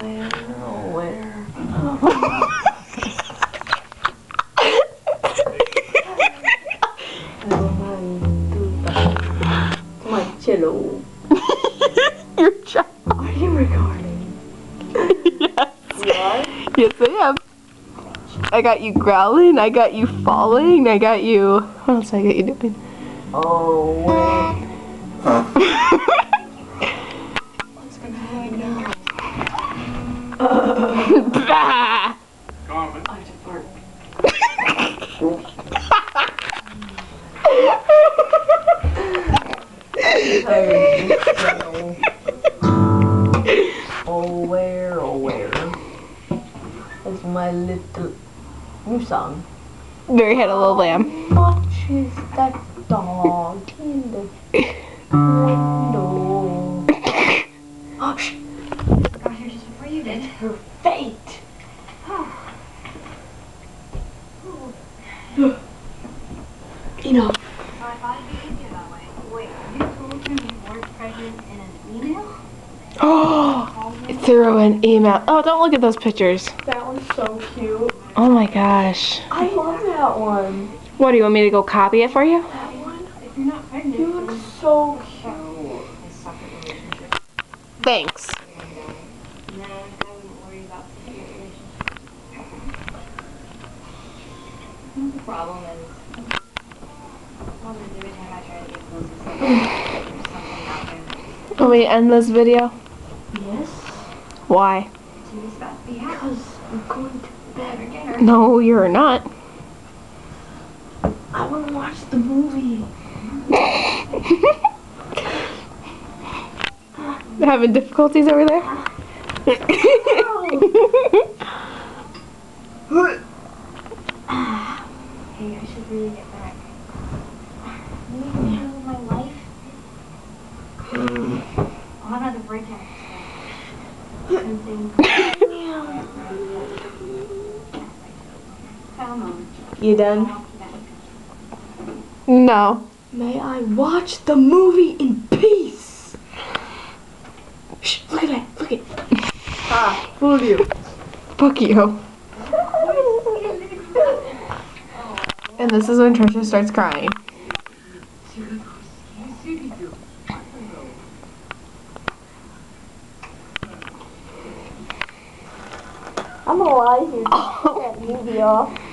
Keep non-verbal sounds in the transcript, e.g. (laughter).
Where, oh, where? My cello. Your child. Are you recording? (laughs) yes. You are? Yes, I am. I got you growling. I got you falling. I got you. (laughs) What else I got you doing? Oh, wait. What's gonna happen now? Bah! I have fart. Oh, where, oh, where is my little new song? Mary had a little lamb. Much is that dog in the window? Oh, shh. Got here just before you did. Her fate. (sighs) Enough. So I thought it'd be easier that way. Wait, you told him you weren't pregnant in an email? (gasps) Oh, through an email. Oh, don't look at those pictures. That one's so cute. Oh my gosh. I love that one. What do you want me to go copy it for you? That one. If you're not pregnant, You look so cute. a separate relationship. Thanks. And then I wouldn't worry about the problem is, probably every time to get close to something, there's (sighs) something out there Want me to end this video? Yes. Why? to discuss. But yeah, Because I'm going to bed. for dinner. No, you're not. I want to watch the movie. (laughs) Having difficulties over there? Hey, I should really get back. You need to deal my life. Mm. I'll have another breakout. (laughs) (laughs) You done? No. May I watch the movie in peace? Shh, look at that. Look at Ah, fooled you. Fuck you. And this is when Tricia starts crying. I'm gonna lie here. Take that movie off.